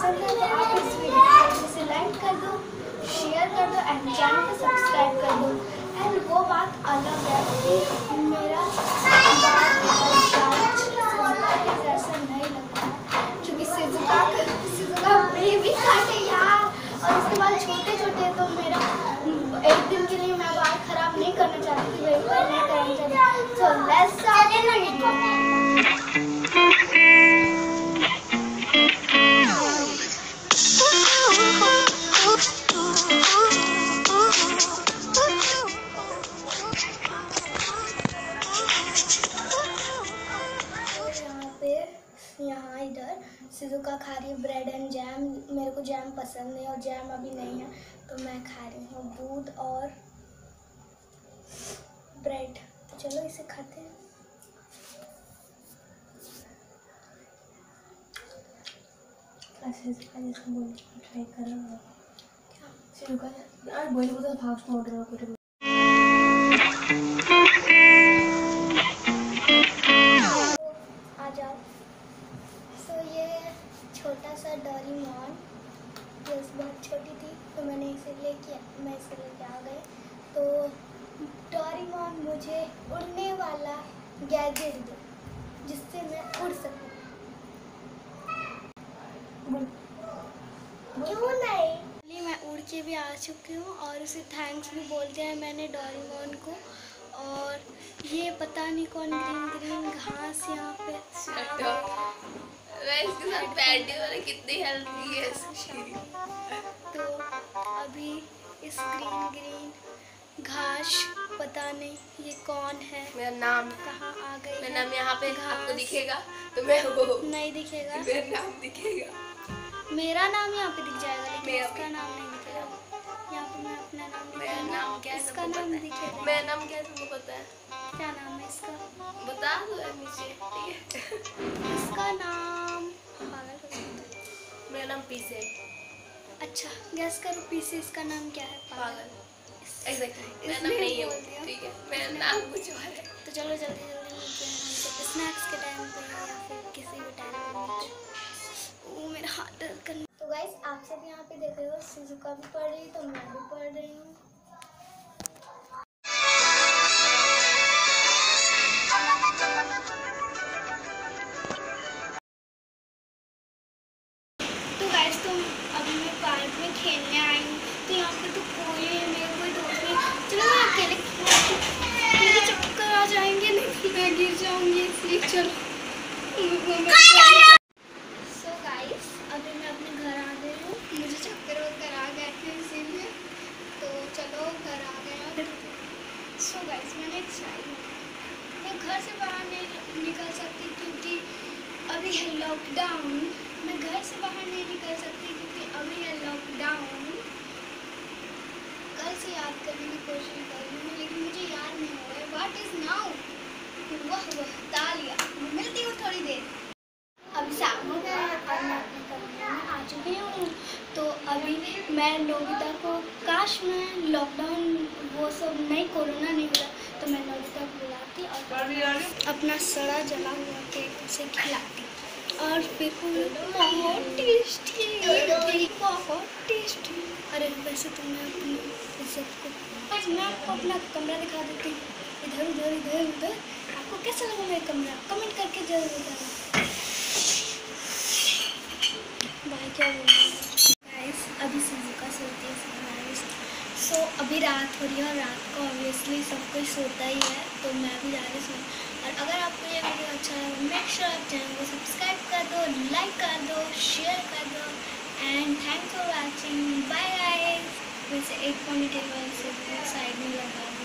पसंद है तो आप इस वीडियो को लाइक कर दो शेयर कर दो एंड चैनल को सब्सक्राइब कर दो। एंड वो बात अलग है कि मेरा ऐसा नहीं लगता क्योंकि और उसके बाद छोटे छोटे तो मेरा एक दिन के लिए मैं खराब नहीं करना चाहती करना चाहती। तो यहाँ इधर सिद्धू का खा रही हूँ ब्रेड एंड जैम मेरे को जैम पसंद नहीं और जैम अभी नहीं है तो मैं खा रही हूँ दूध और ब्रेड तो चलो इसे खाते हैं। ट्राई करो। क्या? सिद्धू का फास्ट छोटी थी तो मैंने इसे लेके, मैं इसे लेके आ गई। तो डोरीमोन मुझे उड़ने वाला गैजेट दो, जिससे मैं उड़ सकूँ। क्यों नहीं? मैं उड़ के भी आ चुकी हूँ और उसे थैंक्स भी बोल दिया है मैंने डोरीमोन को। और ये पता नहीं कौन ग्रीन ग्रीन घास यहाँ पे इसके साथ बैठी हूँ और कितनी हेल्दी है इसकी तो अभी इस ग्रीन ग्रीन घास पता नहीं ये कौन है। मेरा नाम। कहाँ आ गई मेरा नाम यहाँ पे घास। आपको दिखेगा तो मैं वो नहीं दिखेगा। मेरा नाम दिखेगा। मेरा नाम यहाँ पे दिख जाएगा लेकिन मेरा इसका नाम नहीं दिखेगा यहाँ मैं अपना नाम मेरा नाम क्या है इसका नाम पता है? दिखेगा मेरा नाम क्या है तुमको पता है? क्या नाम है इसका? बता दो ठीक है? इसका नाम। मेरा नाम पीस है अच्छा गैस करो पीछे इसका नाम क्या है? पागल। एग्जैक्टली मेरा नाम नहीं है ठीक है? मेरा नाम कुछ और है। तो चलो जल्दी जल्दी मिलते हैं स्नैक्स के टाइम पे या फिर किसी भी टाइम पे वो मेरा हाथ दर्द कर तो गाइस आप सब यहाँ पे देख रहे हो सिजुका भी पढ़ रही तो मैं भी पढ़ रही हूँ। तो गाइस तो अभी मैं पार्क में खेलने आई हूँ तो यहाँ पे तो कोई मेरे कोई दोस्त नहीं। चलो मैं अकेले चक्कर आ जाएँगे नहीं मैं गिर जाऊँगी इसलिए चलो सो गाइस अभी मैं अपने घर आ गई हूँ मुझे चक्कर वक्कर आ गए थे इसीलिए तो चलो घर आ गए मैंने मैं घर से बाहर नहीं निकल सकती क्योंकि अभी है लॉकडाउन मैं घर से बाहर नहीं निकल सकती क्योंकि अभी है लॉकडाउन कल से याद करने की कोशिश कर रही हूँ, लेकिन मुझे याद नहीं हो रहा है। व्हाट इज़ नाउ वह वह, तालिया। मिलती हूँ थोड़ी देर। अभी शाम हो गया और मैं अपने कमरे में आ चुकी हूँ। तो अभी मैं नोबिता को काश मैं लॉकडाउन वो सब नहीं कोरोना नहीं हुआ तो मैं नोबिता को बुलाती और अपना सड़ा जला हुआ केक उसे खिलाती। और फिर बहुत टेस्टी बहुत टेस्टी अरे वैसे तो मैं अपनी इज़्ज़त को आज मैं आपको अपना कमरा दिखा देती हूँ। इधर उधर इधर उधर। आपको कैसा लगा मेरा कमरा? कमेंट करके ज़रूर बताना। भाई क्या बोल रहे गाइस अभी सिजुका सोती है सनराइज सो अभी रात हो रही है और रात को ऑब्वियसली सब कुछ सोता ही है तो मैं भी जा रही हूँ और अगर आपको ये वीडियो अच्छा लगे मेक श्योर आप चैनल को सब्सक्राइब कर दो लाइक कर दो शेयर कर दो and thanks for watching bye guys वैसे एक पॉइंट साइड में लगा।